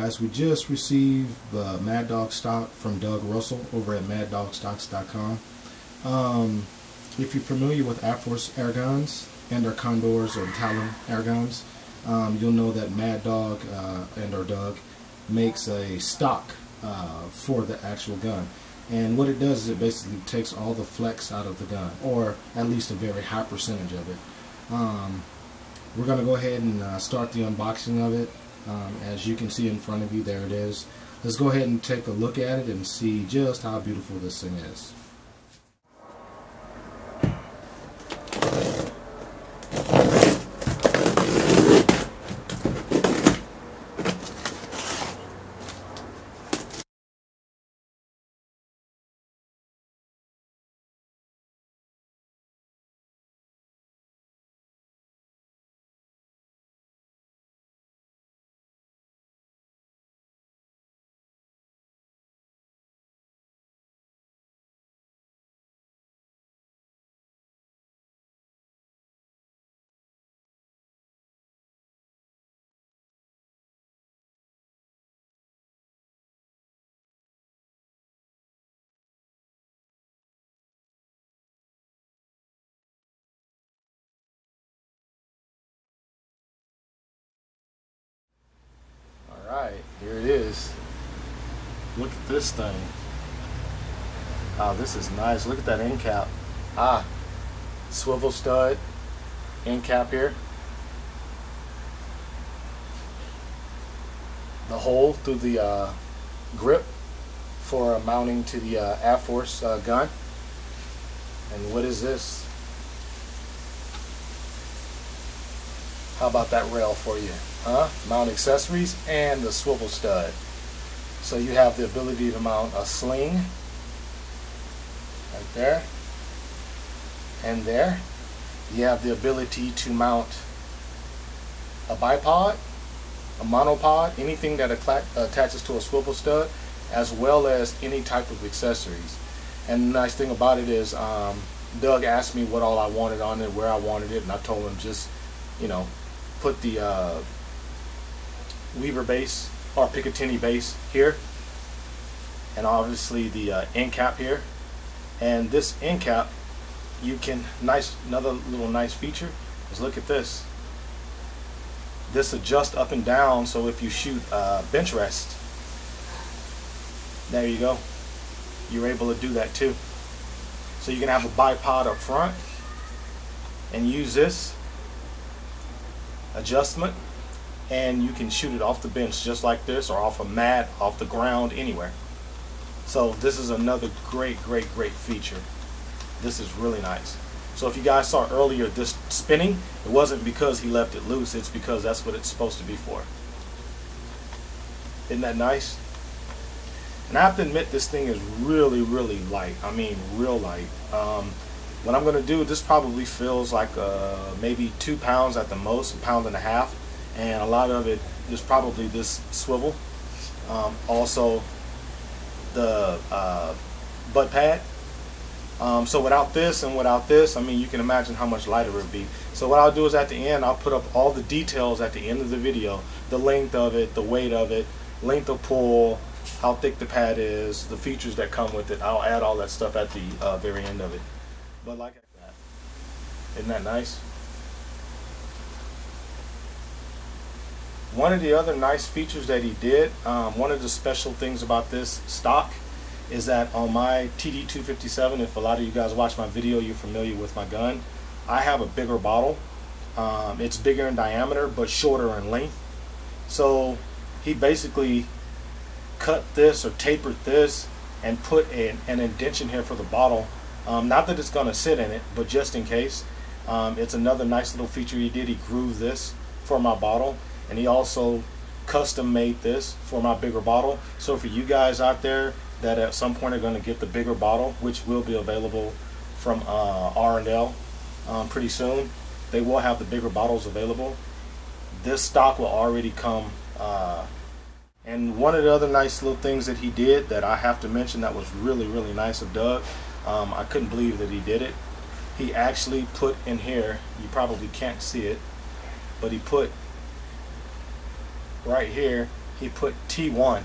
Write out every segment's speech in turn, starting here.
Guys, we just received the Mad Dog stock from Doug Russell over at maddogstocks.com. Um, if you're familiar with AirForce air guns and our Condors or Talon air guns, um, you'll know that Mad Dog uh, and our Doug makes a stock uh, for the actual gun. And what it does is it basically takes all the flex out of the gun, or at least a very high percentage of it. Um, we're going to go ahead and uh, start the unboxing of it. Um, as you can see in front of you, there it is. Let's go ahead and take a look at it and see just how beautiful this thing is. Alright, here it is. Look at this thing. Oh, this is nice. Look at that end cap. Ah, swivel stud end cap here. The hole through the uh, grip for uh, mounting to the uh, Force uh, gun. And what is this? How about that rail for you? Huh? Mount accessories and the swivel stud. So you have the ability to mount a sling right there and there. You have the ability to mount a bipod, a monopod, anything that attaches to a swivel stud, as well as any type of accessories. And the nice thing about it is, um, Doug asked me what all I wanted on it, where I wanted it, and I told him just, you know, put the uh, Weaver base or Picatinny base here, and obviously the uh, end cap here. And this end cap, you can nice another little nice feature is look at this. This adjusts up and down, so if you shoot uh, bench rest, there you go. You're able to do that too. So you can have a bipod up front and use this adjustment and you can shoot it off the bench just like this or off a mat, off the ground, anywhere. So this is another great, great, great feature. This is really nice. So if you guys saw earlier this spinning, it wasn't because he left it loose, it's because that's what it's supposed to be for. Isn't that nice? And I have to admit this thing is really, really light. I mean, real light. Um, what I'm going to do, this probably feels like uh, maybe two pounds at the most, a pound and a half. And a lot of it is probably this swivel. Um, also, the uh, butt pad. Um, so without this and without this, I mean, you can imagine how much lighter it would be. So what I'll do is at the end, I'll put up all the details at the end of the video. The length of it, the weight of it, length of pull, how thick the pad is, the features that come with it. I'll add all that stuff at the uh, very end of it. But like that, isn't that nice? One of the other nice features that he did, um, one of the special things about this stock is that on my TD257, if a lot of you guys watch my video, you're familiar with my gun, I have a bigger bottle. Um, it's bigger in diameter, but shorter in length. So he basically cut this or tapered this and put an, an indention here for the bottle um, not that it's going to sit in it, but just in case. Um, it's another nice little feature he did. He grooved this for my bottle, and he also custom made this for my bigger bottle. So for you guys out there that at some point are going to get the bigger bottle, which will be available from uh, R&L um, pretty soon, they will have the bigger bottles available. This stock will already come. Uh, and one of the other nice little things that he did that I have to mention that was really, really nice of Doug um, I couldn't believe that he did it. He actually put in here, you probably can't see it, but he put right here, he put T1.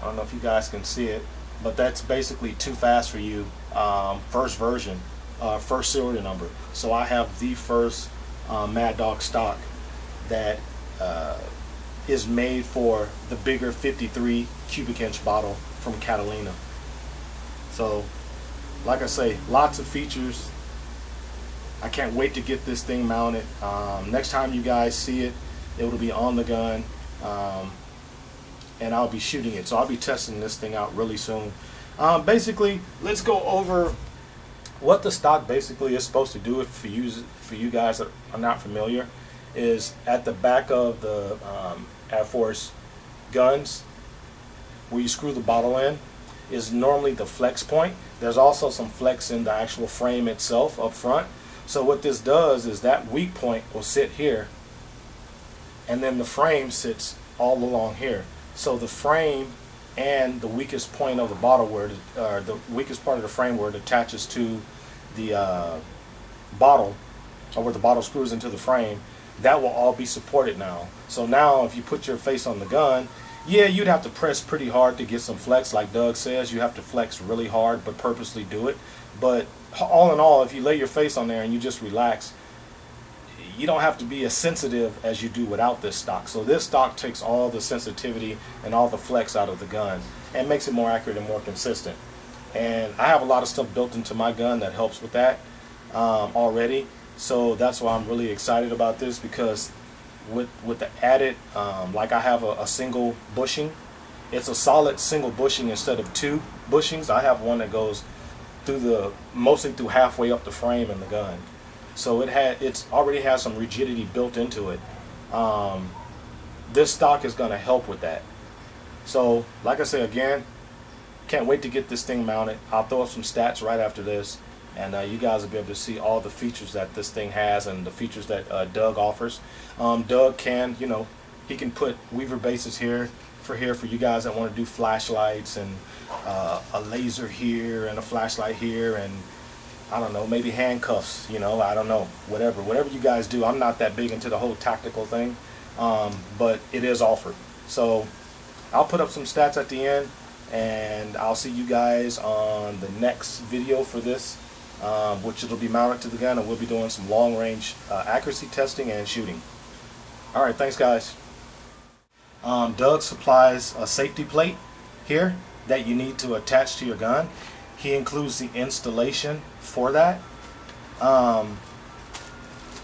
I don't know if you guys can see it, but that's basically too fast for you. Um, first version, uh, first serial number. So I have the first uh, Mad Dog stock that uh, is made for the bigger 53 cubic inch bottle from Catalina. So, like I say, lots of features. I can't wait to get this thing mounted. Um, next time you guys see it, it will be on the gun. Um, and I'll be shooting it. So I'll be testing this thing out really soon. Um, basically, let's go over what the stock basically is supposed to do if for you, for you guys that are not familiar is at the back of the um, Air Force guns where you screw the bottle in is normally the flex point. There's also some flex in the actual frame itself up front. So what this does is that weak point will sit here and then the frame sits all along here. So the frame and the weakest point of the bottle where it, uh, the weakest part of the frame where it attaches to the uh, bottle or where the bottle screws into the frame that will all be supported now. So now if you put your face on the gun, yeah, you'd have to press pretty hard to get some flex, like Doug says. You have to flex really hard, but purposely do it. But all in all, if you lay your face on there and you just relax, you don't have to be as sensitive as you do without this stock. So this stock takes all the sensitivity and all the flex out of the gun and makes it more accurate and more consistent. And I have a lot of stuff built into my gun that helps with that um, already. So that's why I'm really excited about this because with with the added, um, like I have a, a, single bushing, it's a solid single bushing instead of two bushings. I have one that goes through the mostly through halfway up the frame in the gun. So it had it's already has some rigidity built into it. Um, this stock is going to help with that. So like I say again, can't wait to get this thing mounted. I'll throw up some stats right after this and uh, you guys will be able to see all the features that this thing has and the features that uh, Doug offers. Um, Doug can, you know, he can put weaver bases here for here for you guys that want to do flashlights and uh, a laser here and a flashlight here and I don't know, maybe handcuffs, you know, I don't know, whatever, whatever you guys do. I'm not that big into the whole tactical thing, um, but it is offered. So I'll put up some stats at the end and I'll see you guys on the next video for this um, which it'll be mounted to the gun and we'll be doing some long range uh, accuracy testing and shooting. Alright, thanks guys. Um, Doug supplies a safety plate here that you need to attach to your gun. He includes the installation for that. Um,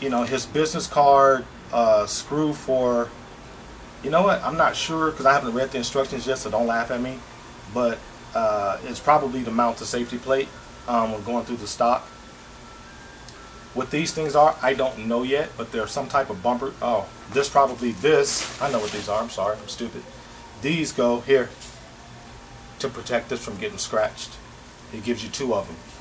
you know, his business card, uh, screw for, you know what, I'm not sure because I haven't read the instructions yet, so don't laugh at me. But uh, it's probably to mount the safety plate um, we're going through the stock. What these things are, I don't know yet, but they're some type of bumper. Oh, this probably this. I know what these are. I'm sorry, I'm stupid. These go here to protect this from getting scratched. It gives you two of them.